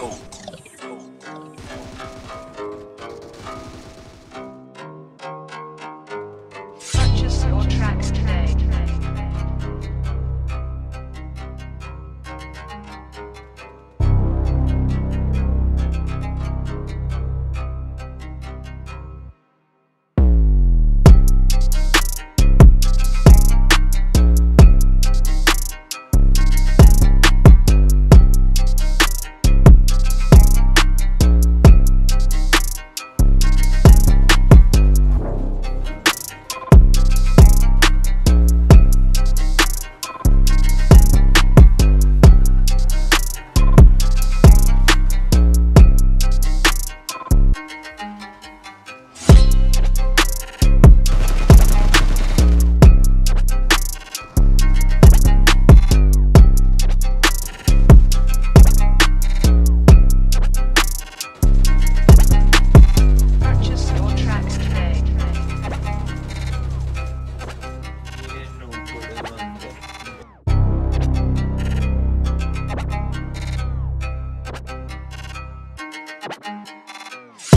chao.